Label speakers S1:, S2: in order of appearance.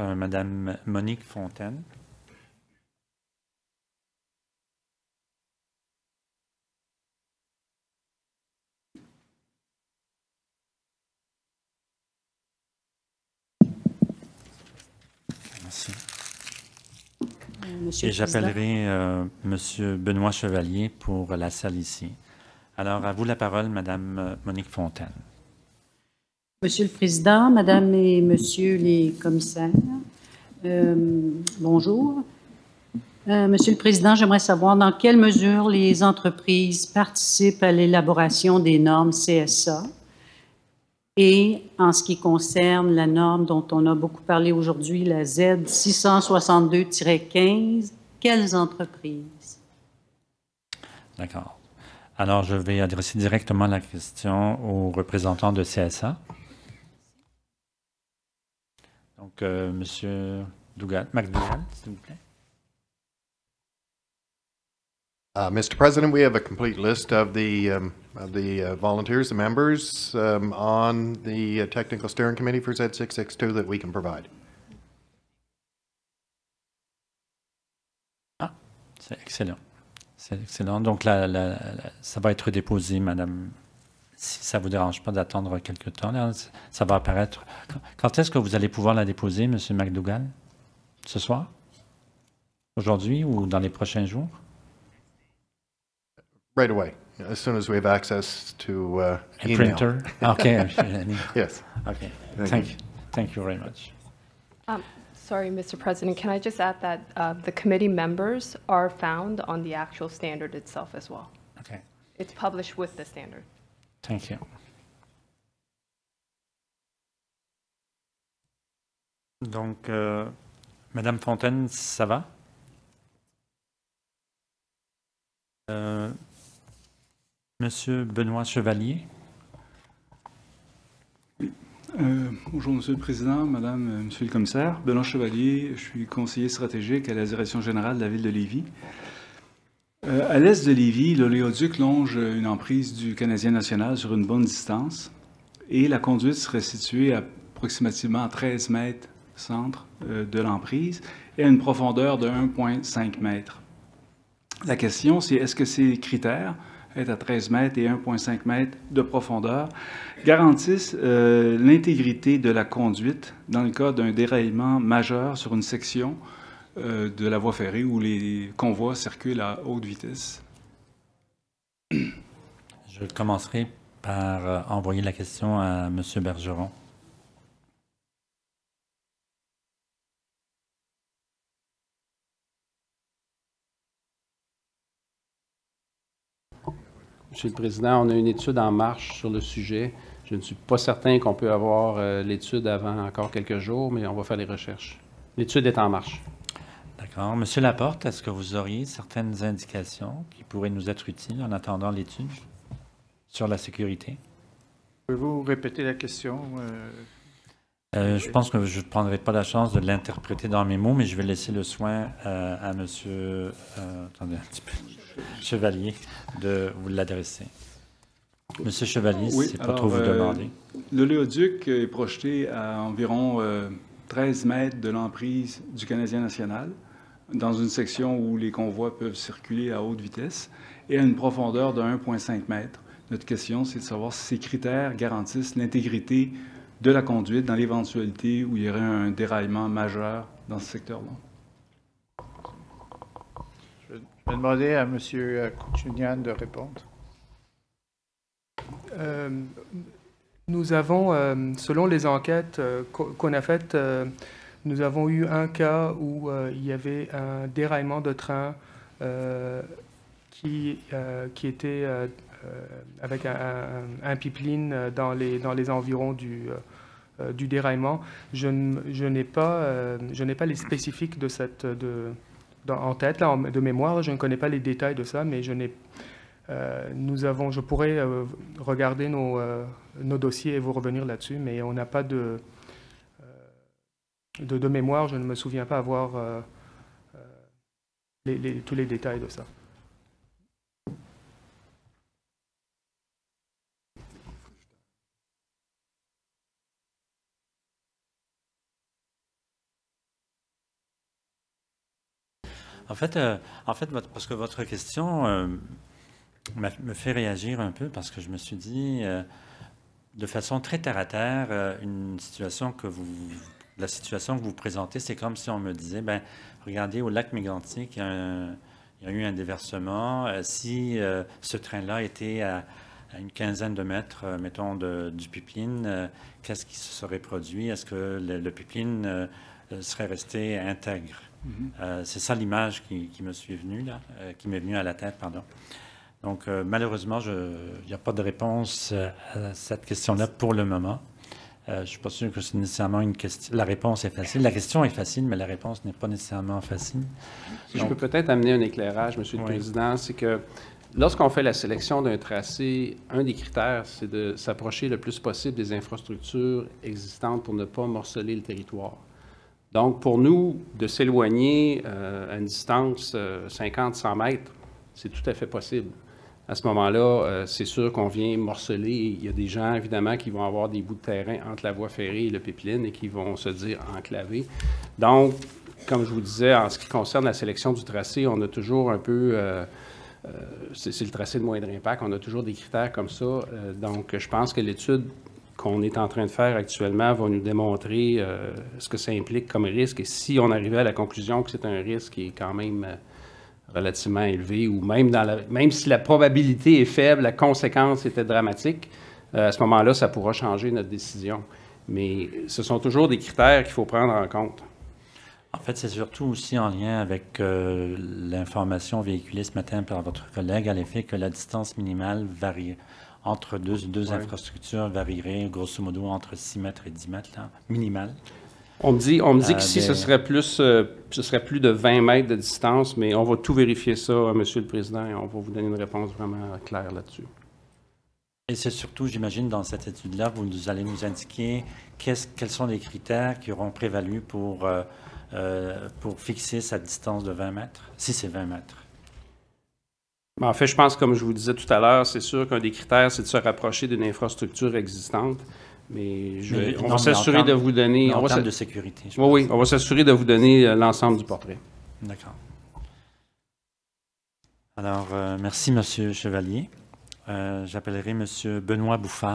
S1: Euh, Madame Monique Fontaine. Merci.
S2: Monsieur
S1: Et j'appellerai euh, Monsieur Benoît Chevalier pour la salle ici. Alors, à vous la parole, Madame Monique Fontaine.
S2: Monsieur le Président, Madame et Monsieur les commissaires, euh, bonjour. Euh, Monsieur le Président, j'aimerais savoir dans quelle mesure les entreprises participent à l'élaboration des normes CSA et en ce qui concerne la norme dont on a beaucoup parlé aujourd'hui, la Z 662-15, quelles entreprises?
S1: D'accord. Alors, je vais adresser directement la question aux représentants de CSA. Donc, euh, Monsieur s'il vous plaît.
S3: Uh, Mr. President, we have a complete list of the, um, of the uh, volunteers, the members, um, on the uh, Technical Steering Committee for Z662 that we can provide.
S1: C'est excellent. C'est excellent. Donc, la- la- la- ça va être déposé, Madame, si ça ne vous dérange pas d'attendre quelques temps. là, ça va apparaître. Quand- est-ce que vous allez pouvoir la déposer, Monsieur McDougall? Ce soir? Aujourd'hui ou dans les prochains jours?
S3: Right away, as soon as we have access to uh,
S1: A
S3: email.
S1: printer? OK.
S3: Yes.
S1: OK.
S3: Thank
S1: Thank you. Thank you very much.
S4: Um, Sorry, Mr. President, can I just add that uh, the committee members are found on the actual standard itself as well?
S1: OK.
S4: It's published with the standard.
S1: Thank you. Donc, euh, Madame Fontaine, ça va? Euh, Monsieur Benoît Chevalier?
S5: Euh, bonjour, Monsieur le Président, Madame, euh, Monsieur le Commissaire. Benoît Chevalier, je suis conseiller stratégique à la Direction générale de la Ville de Lévis. Euh, à l'est de Lévis, l'oléoduc longe une emprise du Canadien national sur une bonne distance et la conduite serait située à approximativement 13 mètres centre euh, de l'emprise et à une profondeur de 1,5 mètres. La question, c'est est-ce que ces critères, être à 13 mètres et 1,5 mètres de profondeur, garantissent euh, l'intégrité de la conduite dans le cas d'un déraillement majeur sur une section de la voie ferrée où les convois circulent à haute vitesse.
S1: Je commencerai par euh, envoyer la question à Monsieur Bergeron.
S6: Monsieur le Président, on a une étude en marche sur le sujet. Je ne suis pas certain qu'on peut avoir euh, l'étude avant encore quelques jours, mais on va faire les recherches. L'étude est en marche.
S1: D'accord. Monsieur Laporte, est-ce que vous auriez certaines indications qui pourraient nous être utiles en attendant l'étude sur la sécurité?
S7: Pouvez-vous répéter la question? euh,
S1: Euh, je pense que je ne prendrai pas la chance de l'interpréter dans mes mots, mais je vais laisser le soin euh, à Monsieur euh, attendez un petit peu, Chevalier de vous l'adresser. Monsieur Chevalier,
S5: Oui,
S1: c'est pas trop vous
S5: euh,
S1: demander.
S5: L'oléoduc est projeté à environ euh, 13 mètres de l'emprise du Canadien national, dans une section où les convois peuvent circuler à haute vitesse, et à une profondeur de 1,5 mètre. Notre question, c'est de savoir si ces critères garantissent l'intégrité de la conduite dans l'éventualité où il y aurait un déraillement majeur dans ce secteur-là.
S7: Je vais demander à M. Kouchounian de répondre.
S8: Euh, nous avons, euh, selon les enquêtes euh, qu'o- qu'on a faites, nous avons eu un cas où euh, il y avait un déraillement de train euh, qui, euh, qui était avec un, pipeline dans les, dans les environs du, du déraillement. Je, n'ai pas, je pas les spécifiques de cette, de, en tête, là, de mémoire. Je ne connais pas les détails de ça, mais je n'ai nous avons, je pourrais regarder nos, nos dossiers et vous revenir là-dessus, mais on n'a pas de, de, mémoire. Je ne me souviens pas avoir euh, euh, tous les détails de ça.
S1: En fait, euh, en fait parce que votre question me fait réagir un peu parce que je me suis dit, de façon très terre à terre, une situation que vous, la situation que vous présentez, c'est comme si on me disait, ben, regardez au lac Mégantic, il y a, un- il y a eu un déversement. Euh, si euh, ce train-là était à, à une quinzaine de mètres, euh, mettons, de- du pipeline, euh, qu'est-ce qui se serait produit? Est-ce que le, le pipeline euh, serait resté intègre? Euh, c'est ça l'image qui, qui me suis venue, là, qui m'est venue à la tête, pardon. Donc, malheureusement, il n'y a pas de réponse à cette question-là pour le moment. Euh, je ne suis pas sûr que c'est nécessairement une question. La réponse est facile. La question est facile, mais la réponse n'est pas nécessairement facile.
S6: Si je peux peut-être amener un éclairage, Monsieur le
S1: Oui.
S6: Président, c'est que lorsqu'on fait la sélection d'un tracé, un des critères, c'est de s'approcher le plus possible des infrastructures existantes pour ne pas morceler le territoire. Donc, pour nous, de s'éloigner euh, à une distance 50-100 mètres, c'est tout à fait possible. À ce moment-là, euh, c'est sûr qu'on vient morceler. Il y a des gens, évidemment, qui vont avoir des bouts de terrain entre la voie ferrée et le pipeline et qui vont se dire enclavés. Donc, comme je vous disais, en ce qui concerne la sélection du tracé, on a toujours un peu... euh, euh, c'est le tracé de moindre impact. On a toujours des critères comme ça. Donc, je pense que l'étude qu'on est en train de faire actuellement va nous démontrer ce que ça implique comme risque. Et si on arrivait à la conclusion que c'est un risque qui est quand même relativement élevé, ou même, dans la- même si la probabilité est faible, la conséquence était dramatique, euh, à ce moment-là, ça pourra changer notre décision. Mais ce sont toujours des critères qu'il faut prendre en compte.
S1: En fait, c'est surtout aussi en lien avec euh, l'information véhiculée ce matin par votre collègue à l'effet que la distance minimale varie entre deux, deux
S6: Ouais.
S1: infrastructures varierait grosso modo entre 6 mètres et 10 mètres, là, minimal.
S6: On me dit, on me dit
S1: Euh,
S6: qu'ici, ce
S1: des-
S6: serait plus, euh, ce serait plus de 20 mètres de distance, mais on va tout vérifier ça, euh, Monsieur le Président, et on va vous donner une réponse vraiment claire là-dessus.
S1: Et c'est surtout, j'imagine, dans cette étude-là, vous nous allez nous indiquer quels sont les critères qui auront prévalu pour, euh, euh, pour fixer cette distance de 20 mètres, si c'est 20 mètres.
S6: Mais en fait, je pense, comme je vous disais tout à l'heure, c'est sûr qu'un des critères, c'est de se rapprocher d'une infrastructure existante. Mais, je
S1: Mais-
S6: on
S1: non,
S6: va s'assurer de vous donner.
S1: Mais
S6: on
S1: en
S6: va s'a-
S1: de sécurité.
S6: Oui, oui, on va s'assurer de vous donner l'ensemble du portrait.
S1: D'accord. Alors, euh, merci, Monsieur Chevalier. Euh, J'appellerai Monsieur Benoît Bouffard.